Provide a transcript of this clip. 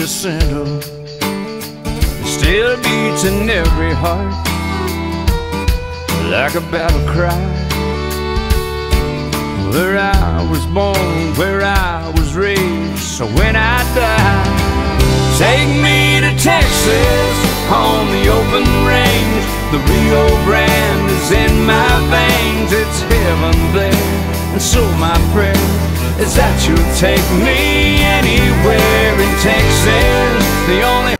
Jacinto still beats in every heart like a battle cry. Where I was born, where I was raised, so when I die, take me to Texas on the open range. The Rio Grande is in my veins, it's heaven there, and so my prayer is that you'll take me. The only